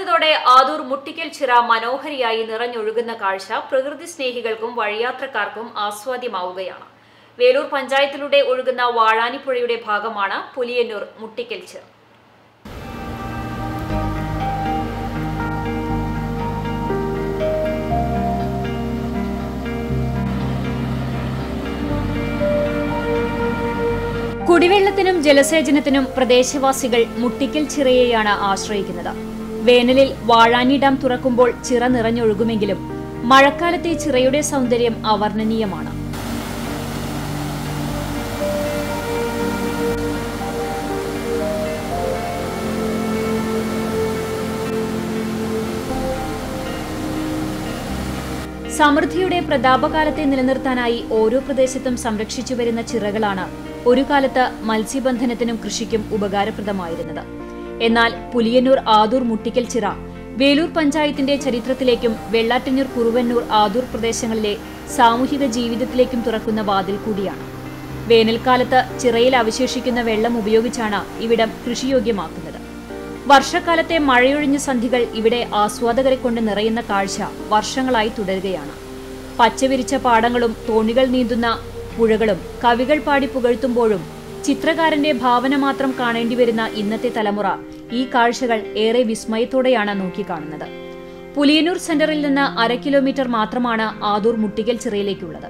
മഴക്കാലത്തതോടെ ആദൂർ മുട്ടിക്കൽ ചിറ മനോഹരിയായി നിറഞ്ഞൊഴുകുന്ന കാഴ്ച പ്രകൃതി സ്നേഹികൾക്കും വഴിയാത്രക്കാർക്കും ആസ്വാദ്യമാവുകയാണ്. വേലൂർ പഞ്ചായത്തിലൂടെ ഒഴുകുന്ന വാഴാനിപ്പുഴയുടെ ഭാഗമാണ് പുലിയന്നൂർ മുട്ടിക്കൽ ചിറ. കുടിവെള്ളത്തിനും ജലസേചനത്തിനും പ്രദേശവാസികൾ മുട്ടിക്കൽ ചിറയെയാണ് ആശ്രയിക്കുന്നത്. വേനലിൽ വാഴാനി ഡാം തുറക്കുമ്പോൾ ചിറ നിറഞ്ഞൊഴുകുമെങ്കിലും മഴക്കാലത്തെ ചിറയുടെ സൗന്ദര്യം അവർണനീയമാണ്. സമൃദ്ധിയുടെ പ്രതാപകാലത്തെ നിലനിർത്താനായി ഓരോ പ്രദേശത്തും സംരക്ഷിച്ചു വരുന്ന ചിറകളാണ് ഒരു കാലത്ത് മത്സ്യബന്ധനത്തിനും കൃഷിക്കും ഉപകാരപ്രദമായിരുന്നത്. എന്നാൽ പുലിയന്നൂർ ആദൂർ മുട്ടിക്കൽ ചിറ വേലൂർ പഞ്ചായത്തിന്റെ ചരിത്രത്തിലേക്കും വെള്ളാറ്റന്നൂർ കുറുവന്നൂർ ആദൂർ പ്രദേശങ്ങളിലെ സാമൂഹിക ജീവിതത്തിലേക്കും തുറക്കുന്ന വാതിൽ കൂടിയാണ്. വേനൽക്കാലത്ത് ചിറയിൽ അവശേഷിക്കുന്ന വെള്ളം ഉപയോഗിച്ചാണ് ഇവിടം കൃഷിയോഗ്യമാക്കുന്നത്. വർഷക്കാലത്തെ മഴയൊഴിഞ്ഞ സന്ധികൾ ഇവിടെ ആസ്വാദകരെ കൊണ്ട് നിറയുന്ന കാഴ്ച വർഷങ്ങളായി തുടരുകയാണ്. പച്ചവിരിച്ച പാടങ്ങളും തോണികൾ നീന്തുന്ന പുഴകളും കവികൾ പാടി പുകഴ്ത്തുമ്പോഴും ചിത്രകാരന്റെ ഭാവന മാത്രം കാണേണ്ടി വരുന്ന ഇന്നത്തെ തലമുറ ഈ കാഴ്ചകൾ ഏറെ വിസ്മയത്തോടെയാണ് നോക്കിക്കാണുന്നത്. പുലിയന്നൂർ സെന്ററിൽ നിന്ന് അര കിലോമീറ്റർ മാത്രമാണ് ആദൂർ മുട്ടിക്കൽ ചിറയിലേക്കുള്ളത്.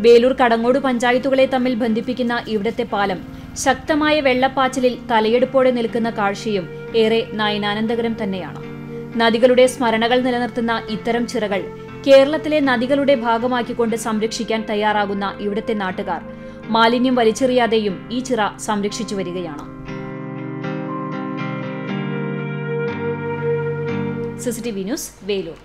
വേലൂർ കടങ്ങോട് പഞ്ചായത്തുകളെ തമ്മിൽ ബന്ധിപ്പിക്കുന്ന ഇവിടത്തെ പാലം ശക്തമായ വെള്ളപ്പാച്ചിലിൽ തലയെടുപ്പോടെ നിൽക്കുന്ന കാഴ്ചയും ഏറെ നയനാനന്ദകരം തന്നെയാണ്. നദികളുടെ സ്മരണകൾ നിലനിർത്തുന്ന ഇത്തരം ചിറകൾ കേരളത്തിലെ നദികളുടെ ഭാഗമാക്കിക്കൊണ്ട് സംരക്ഷിക്കാൻ തയ്യാറാകുന്ന ഇവിടത്തെ നാട്ടുകാർ മാലിന്യം വലിച്ചെറിയാതെയും ഈ ചിറ സംരക്ഷിച്ചു വരികയാണ്. CCTV news Velur.